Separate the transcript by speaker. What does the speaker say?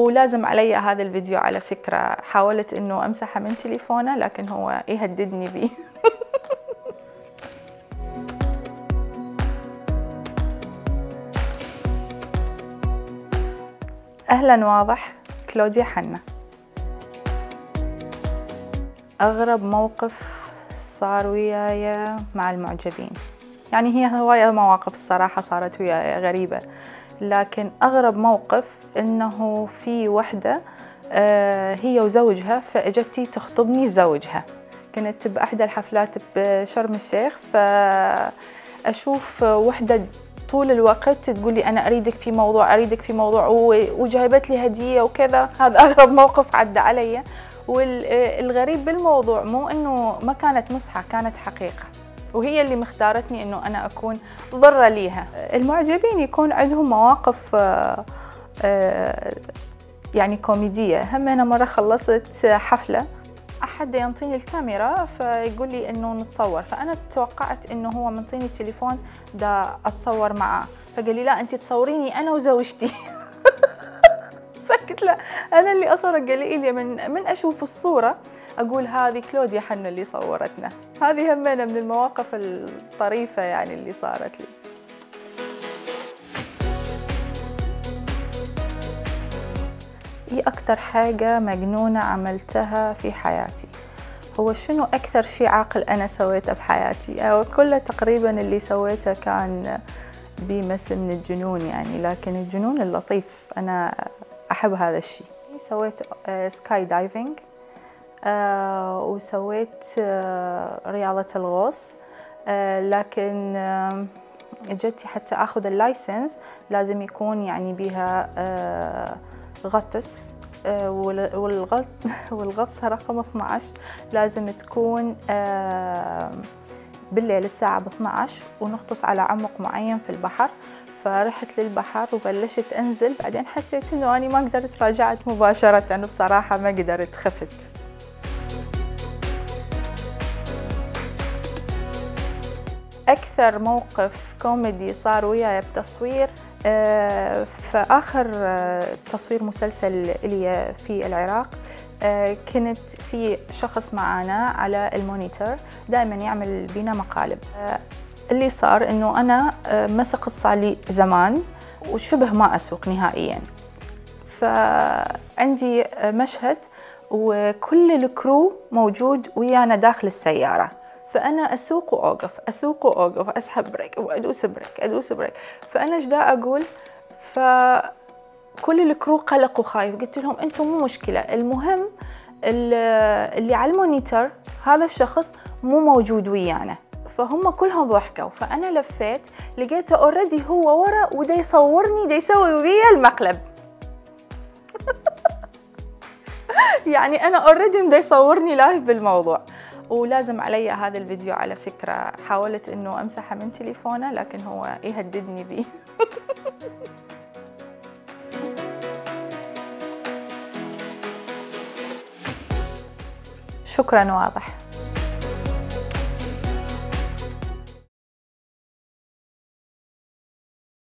Speaker 1: ولازم علي هذا الفيديو على فكرة. حاولت إنه أمسحه من تليفونه لكن هو يهددني به أهلا واضح. كلوديا حنا. أغرب موقف صار وياي مع المعجبين. يعني هي هواية مواقف الصراحة صارت وياي غريبة. لكن أغرب موقف إنه في وحدة آه، هي وزوجها فأجتي تخطبني زوجها. كنت بأحدى الحفلات بشرم الشيخ فأشوف وحدة طول الوقت تقول لي أنا أريدك في موضوع أريدك في موضوع وجايبت لي هدية وكذا. هذا أغرب موقف عدى علي. والغريب بالموضوع مو إنه ما كانت مسحة كانت حقيقة. وهي اللي مختارتني إنه أنا أكون ضرة ليها. المعجبين يكون عندهم مواقف آه، آه، يعني كوميدية. هم أنا مرة خلصت حفلة أحد ينطيني الكاميرا فيقول لي إنه نتصور. فأنا توقعت إنه هو منطيني التليفون دا أتصور معاه. فقال لي لا أنت تصوريني أنا وزوجتي. له أنا اللي اصور قال لي من من أشوف الصورة. أقول هذه كلوديا حنا اللي صورتنا. هذه همينه من المواقف الطريفة يعني اللي صارت لي. إيه أكتر حاجة مجنونة عملتها في حياتي. هو شنو أكثر شيء عاقل أنا سويته بحياتي؟ كله تقريبا اللي سويته كان بمس من الجنون يعني لكن الجنون اللطيف. أنا أحب هذا الشيء. سويت skydiving آه وسويت آه رياضة الغوص. آه لكن آه جتي حتى آخذ ال license لازم يكون يعني بها آه غطس. آه والغط والغطس رقم 12 لازم تكون آه بالليل الساعة ب 12 ونغطس على عمق معين في البحر. فرحت للبحر وبلشت أنزل. بعدين حسيت إنه اني ما قدرت راجعت مباشرة بصراحة ما قدرت خفت. أكثر موقف كوميدي صار وياي بتصوير آه، في آخر آه، تصوير مسلسل إلي في العراق كنت في شخص معنا على ال monitor دائما يعمل بينا مقالب. اللي صار إنه أنا ما سقت صار لي زمان وشبه ما أسوق نهائيا. فعندي مشهد وكل ال crew موجود ويانا داخل السيارة. فأنا أسوق وأوقف أسوق وأوقف أسحب brake وادوس brake أدوس brake. فأنا إيش دا أقول؟ فكل ال crew قلق وخايف قلت لهم أنتم مو مشكلة. المهم اللي على ال monitor هذا الشخص مو موجود ويانا. فهم كلهم ضحكوا. فأنا لفيت لقيته already هو ورا ودا يصورني دا يسوي ويا المقلب. يعني أنا already مدا يصورني live بالموضوع. ولازم علي هذا الفيديو على فكرة. حاولت إنه أمسحه من تليفونه لكن هو يهددني به شكرا واضح.